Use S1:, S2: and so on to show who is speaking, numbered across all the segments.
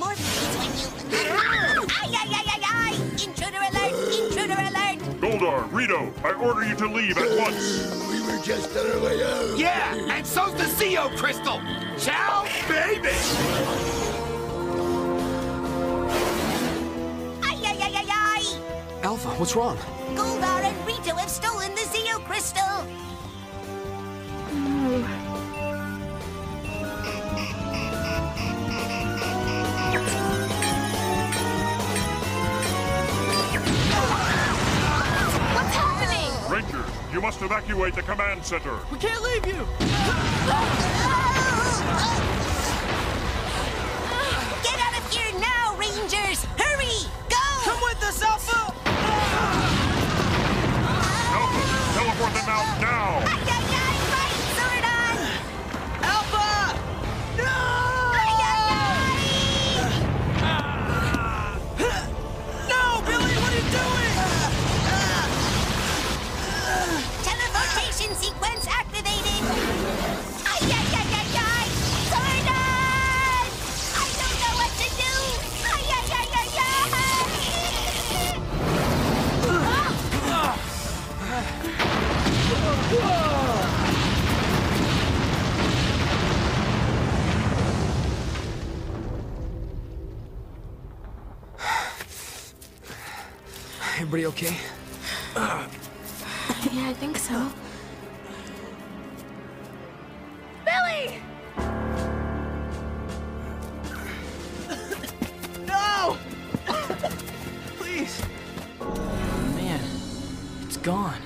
S1: more peace when you... ay, ay, ay, ay, ay! Intruder alert! Intruder alert!
S2: Goldar, Rito, I order you to leave at once.
S3: We were just on our way out.
S4: Yeah, and so's the Zeo Crystal. Ciao, baby.
S1: Ay, ay, ay, ay, ay!
S5: Alpha, what's wrong?
S1: Goldar and Rito have
S2: you must evacuate the command center.
S5: We can't leave you!
S1: Get out of here now, Rangers! Hurry! Go!
S5: Come with us, Alpha!
S2: Alpha, teleport them out now.
S5: Everybody okay?
S6: Uh, yeah, I think so. Billy!
S5: No! Please!
S7: Man, it's gone.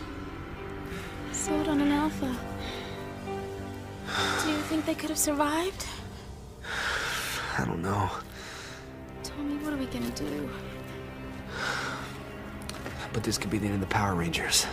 S6: Zordon an Alpha. Do you think they could have survived?
S5: I don't know.
S6: Tommy, what are we gonna do?
S5: But this could be the end of the Power Rangers.